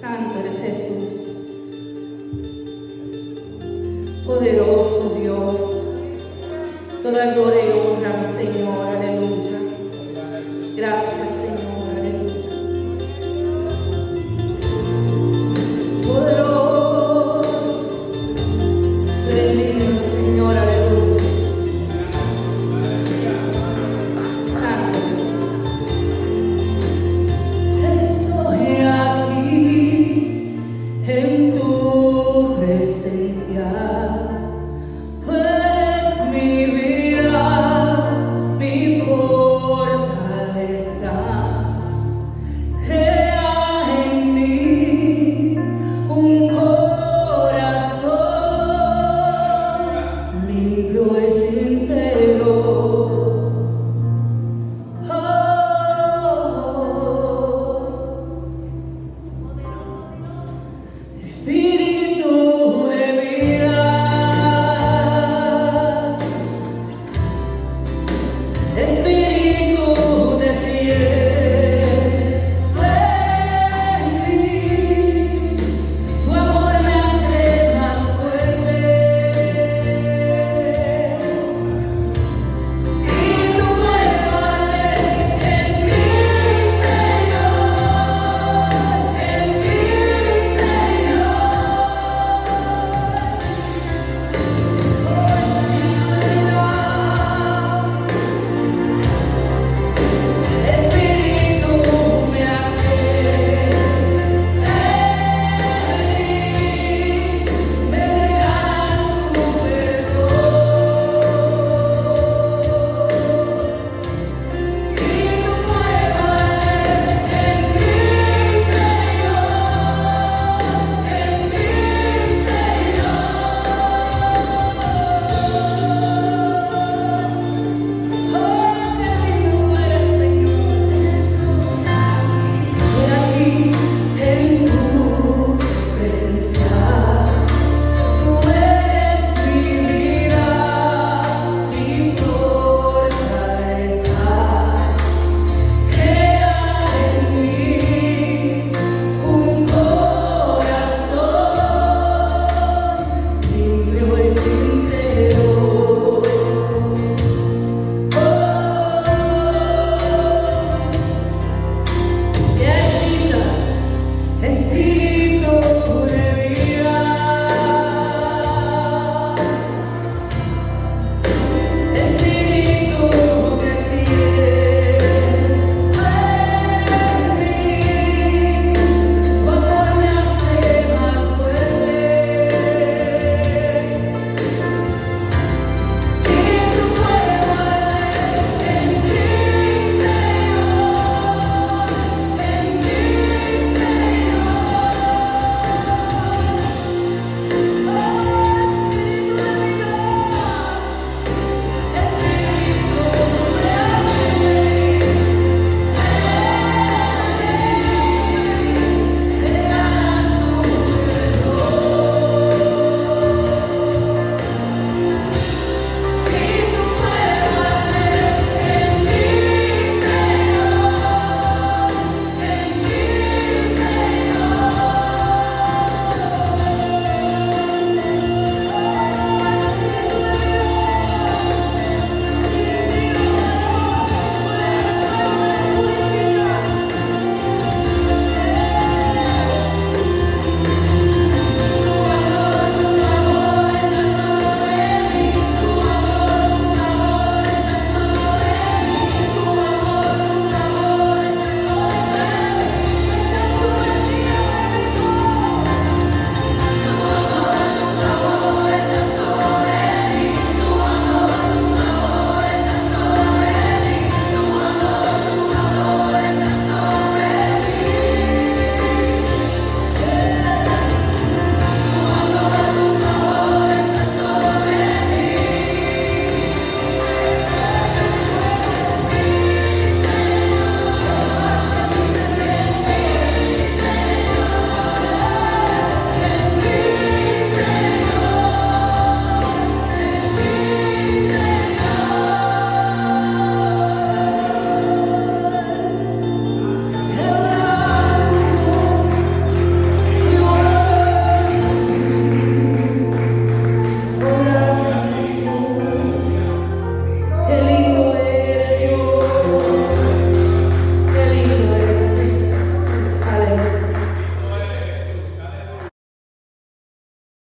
Santo eres Jesús. Poderoso Dios. Toda gloria y honra, mi Señor. Aleluya. Gracias, Señor. Aleluya. Poderoso. Bendito,